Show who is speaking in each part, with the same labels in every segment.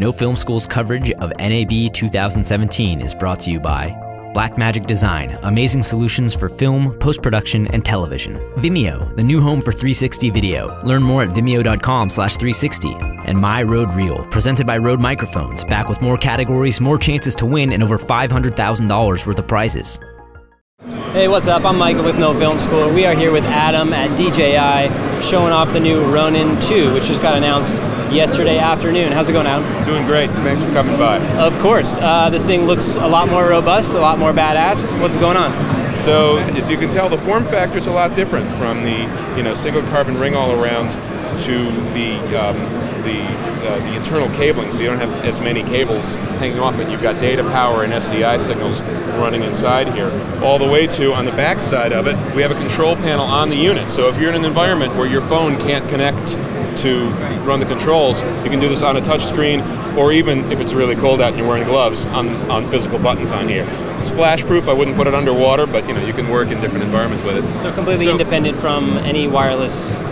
Speaker 1: No Film School's coverage of NAB 2017 is brought to you by Blackmagic Design, amazing solutions for film, post production, and television. Vimeo, the new home for 360 video. Learn more at vimeo.com/slash 360. And My Rode Reel, presented by Rode Microphones, back with more categories, more chances to win, and over $500,000 worth of prizes.
Speaker 2: Hey, what's up? I'm Michael with No Film School. We are here with Adam at DJI showing off the new Ronin 2, which just got announced yesterday afternoon. How's it going, Adam?
Speaker 3: Doing great. Thanks for coming by.
Speaker 2: Of course. Uh, this thing looks a lot more robust, a lot more badass. What's going on?
Speaker 3: So, as you can tell, the form factor is a lot different from the you know single carbon ring all around to the um, the uh, the internal cabling. So you don't have as many cables hanging off it. You've got data power and SDI signals running inside here, all the way to on the back side of it, we have a control panel on the unit. So if you're in an environment where your phone can't connect to run the controls, you can do this on a touch screen, or even if it's really cold out and you're wearing gloves, on, on physical buttons on here. Splash proof, I wouldn't put it underwater, but you know you can work in different environments with it.
Speaker 2: So completely so, independent from any wireless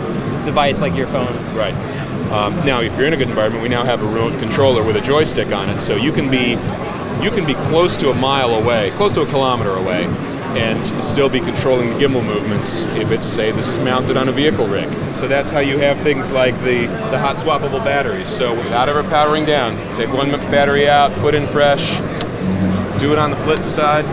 Speaker 2: device like your phone.
Speaker 3: Right. Um, now, if you're in a good environment, we now have a remote controller with a joystick on it, so you can be you can be close to a mile away, close to a kilometer away, and still be controlling the gimbal movements if it's, say, this is mounted on a vehicle rig. So that's how you have things like the, the hot swappable batteries. So without ever powering down, take one battery out, put in fresh, do it on the flip side.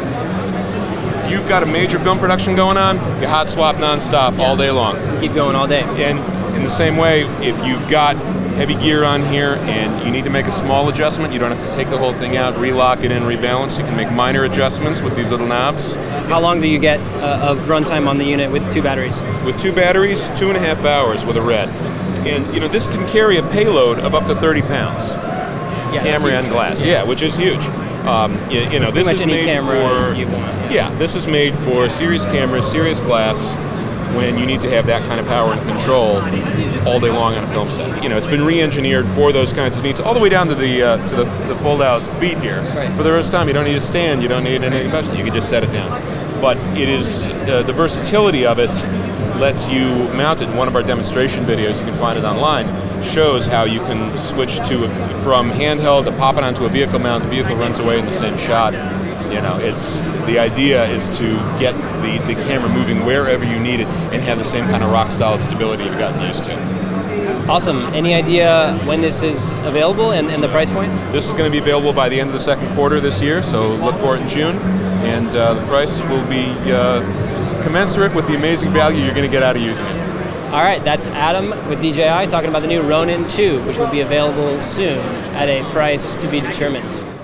Speaker 3: If you've got a major film production going on, you hot swap nonstop yeah. all day long.
Speaker 2: Keep going all day.
Speaker 3: And in the same way, if you've got heavy gear on here and you need to make a small adjustment, you don't have to take the whole thing out, relock it in, rebalance. You can make minor adjustments with these little knobs.
Speaker 2: How long do you get uh, of runtime on the unit with two batteries?
Speaker 3: With two batteries, two and a half hours with a red. And you know this can carry a payload of up to 30 pounds. Yeah, camera and glass, yeah. yeah, which is huge. Um, you, you, know, this is made for yeah, this is made for serious cameras, serious glass, when you need to have that kind of power and control all day long on a film set. You know, it's been re-engineered for those kinds of needs, all the way down to the uh, to the, the fold-out feet here. Right. For the rest of the time, you don't need a stand, you don't need anything you can just set it down. But it is uh, the versatility of it lets you mount it one of our demonstration videos. You can find it online. Shows how you can switch to from handheld to pop it onto a vehicle mount. The vehicle runs away in the same shot you know, it's the idea is to get the, the camera moving wherever you need it and have the same kind of rock solid stability you've gotten used to.
Speaker 2: Awesome. Any idea when this is available and, and the price point?
Speaker 3: This is going to be available by the end of the second quarter this year, so look for it in June. And uh, the price will be uh, commensurate with the amazing value you're going to get out of using it.
Speaker 2: All right, that's Adam with DJI talking about the new Ronin 2, which will be available soon at a price to be determined.